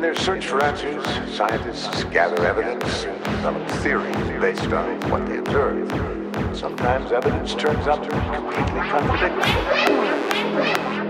In their search for answers, scientists gather evidence and develop theories based on what they observe. Sometimes evidence turns out to be completely contradictory.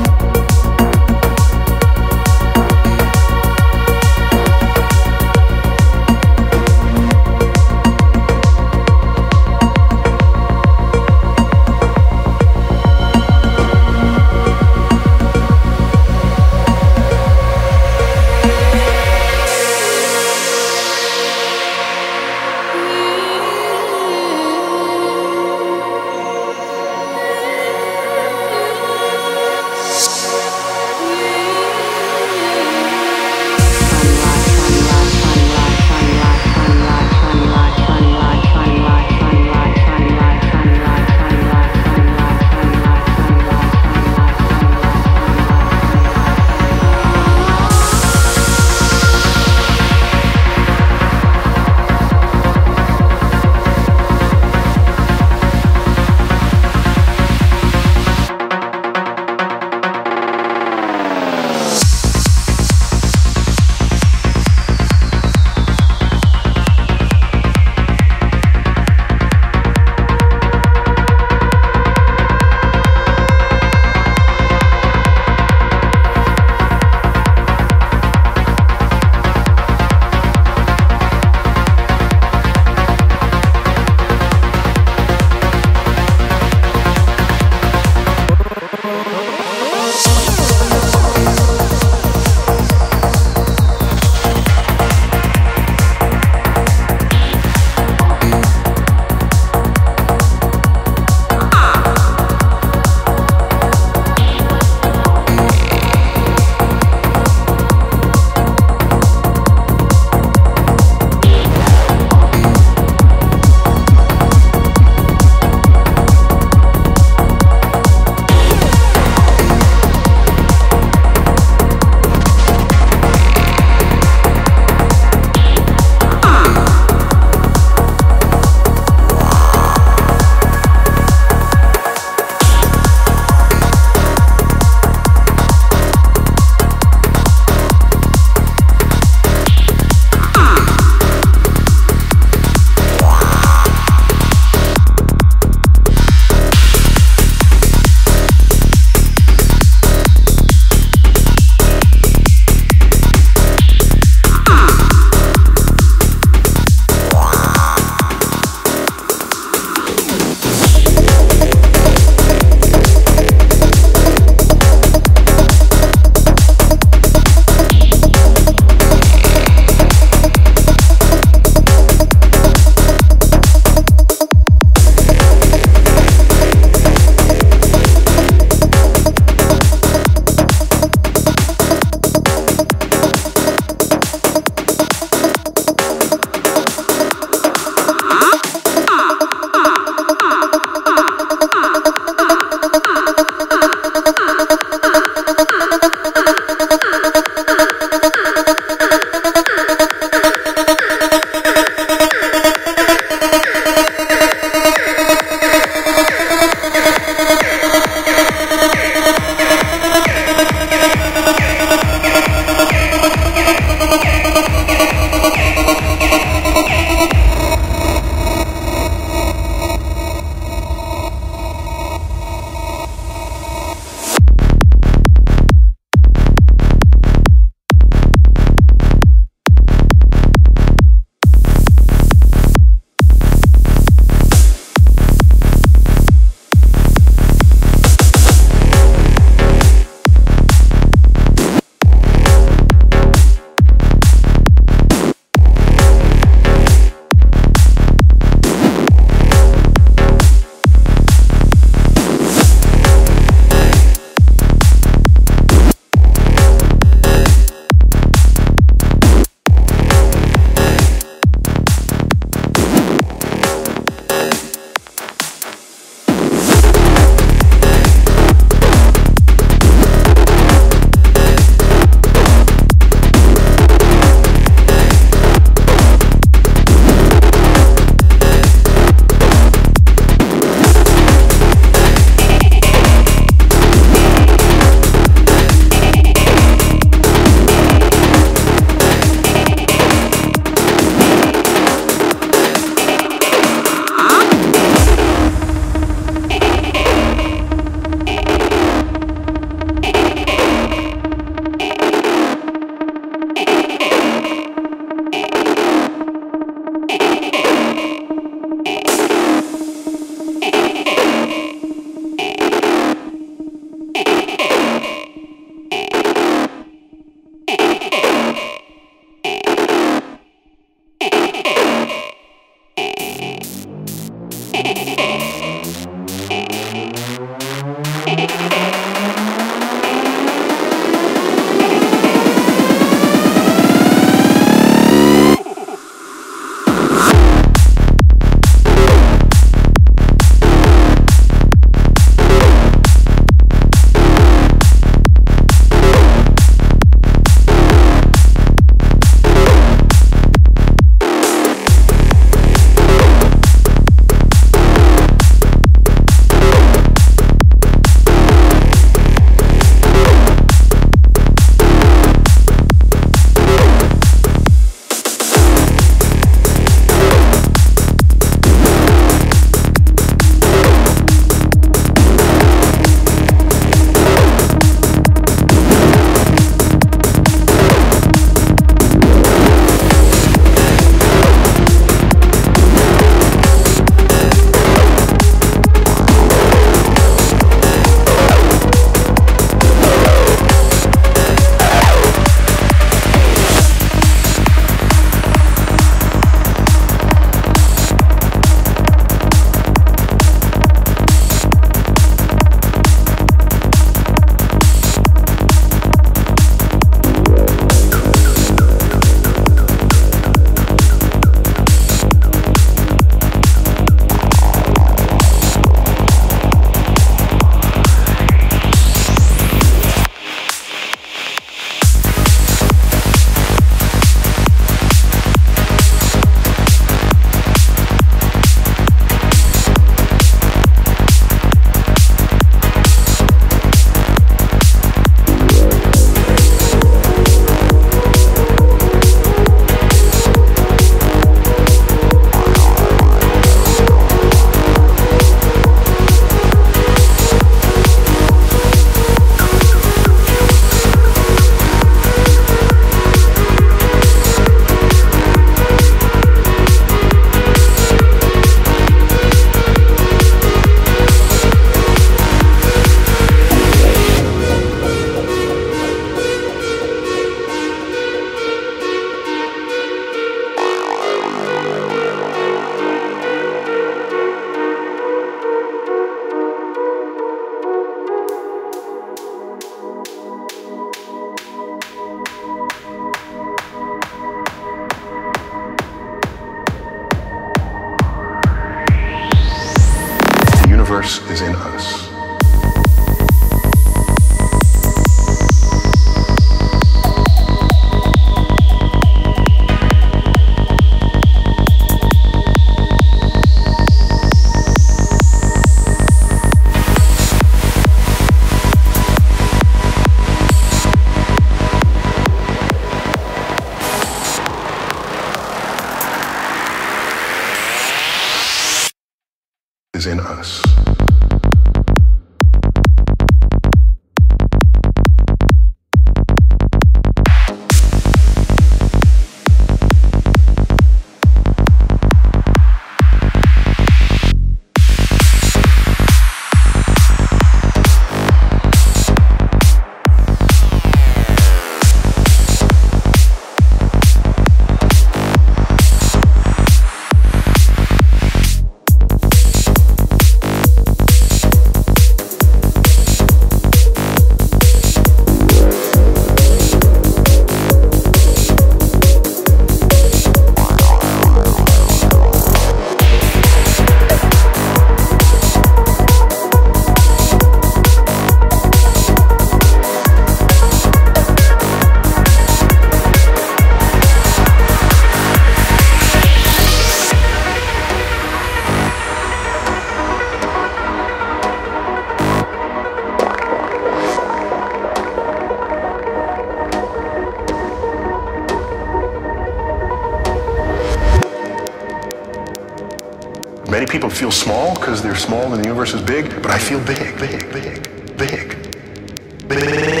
Feel small because they're small and the universe is big, but I feel big, big, big, big. big.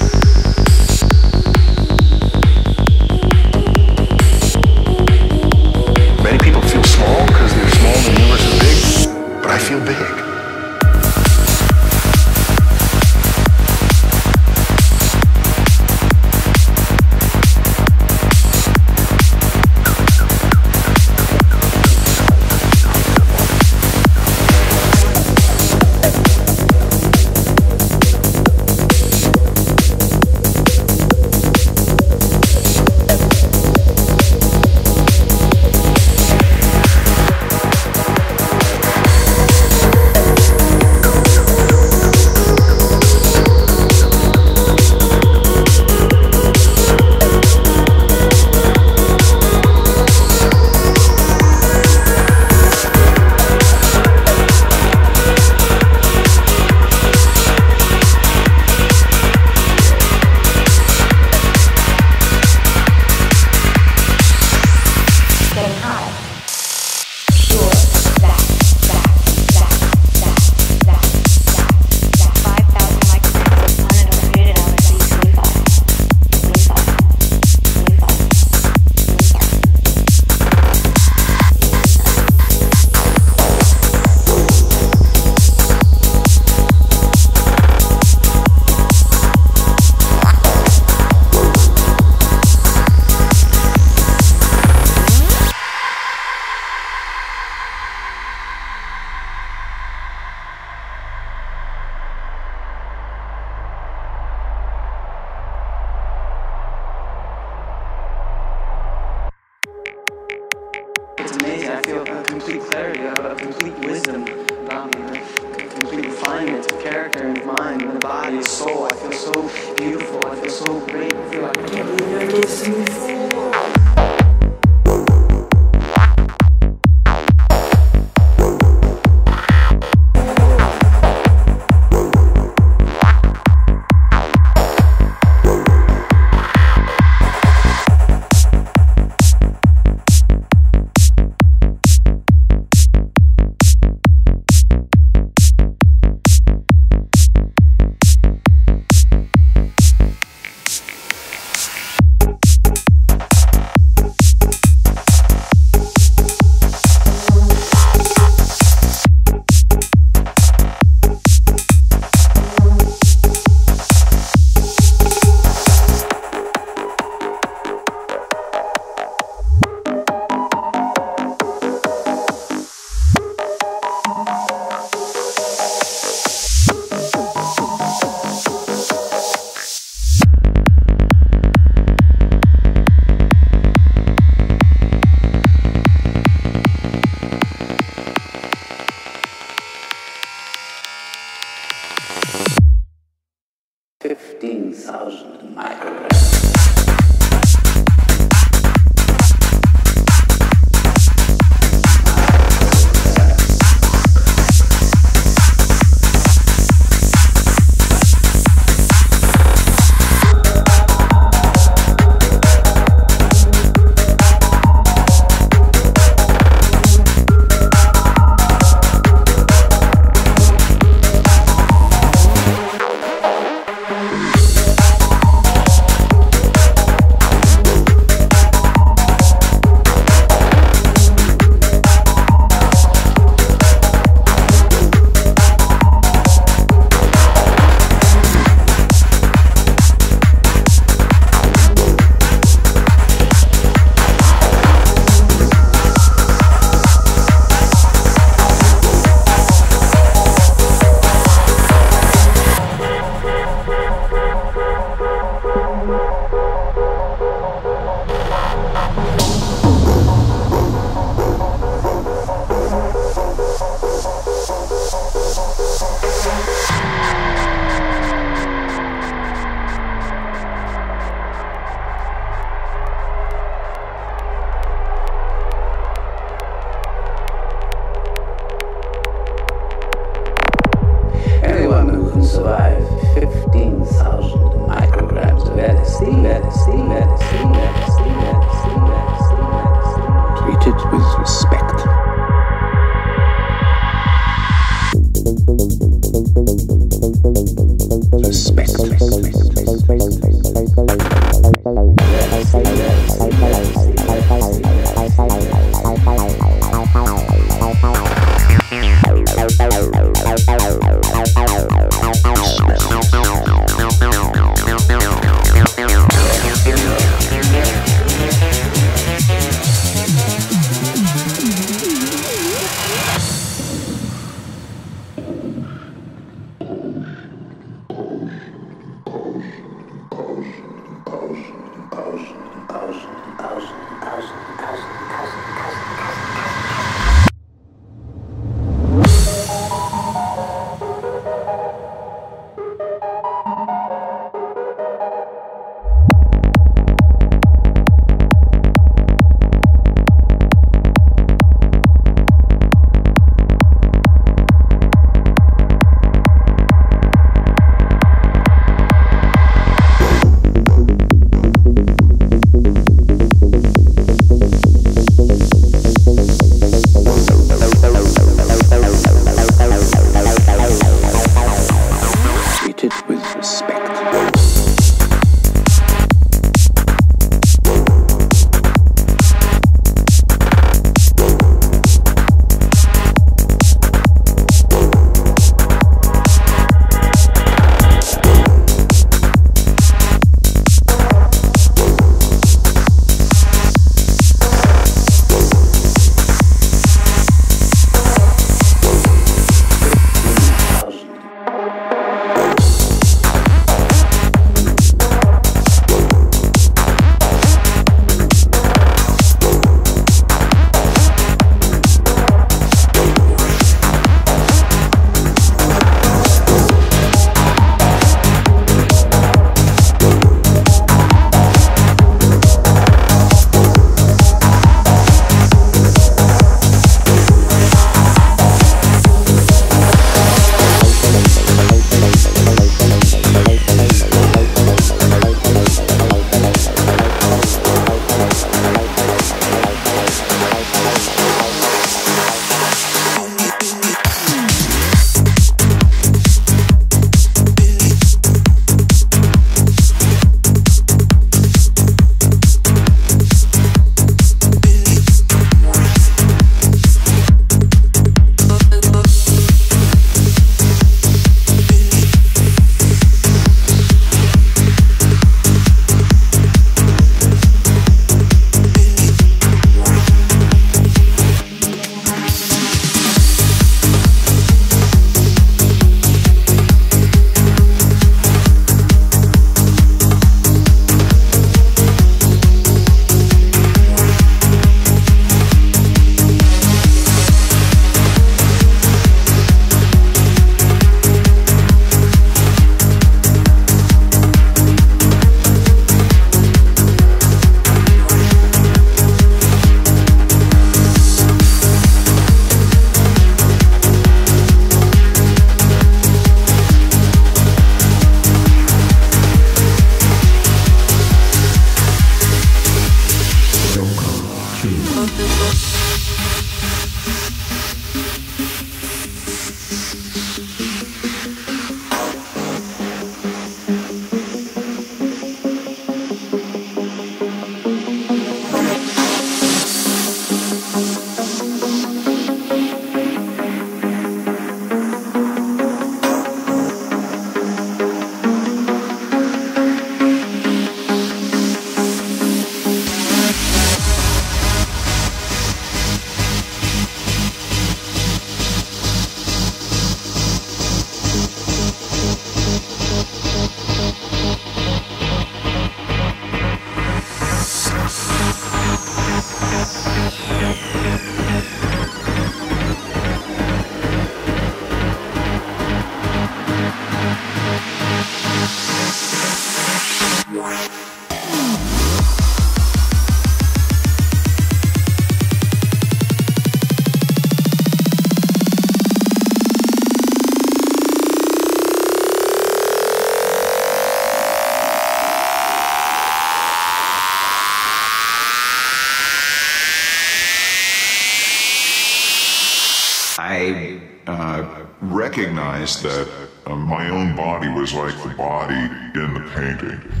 realized that uh, my own body was like the body in the painting.